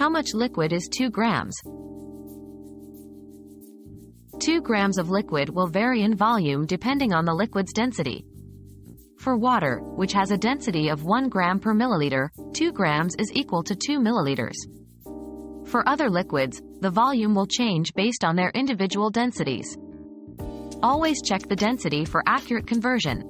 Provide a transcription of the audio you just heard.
How much liquid is 2 grams? 2 grams of liquid will vary in volume depending on the liquid's density. For water, which has a density of 1 gram per milliliter, 2 grams is equal to 2 milliliters. For other liquids, the volume will change based on their individual densities. Always check the density for accurate conversion.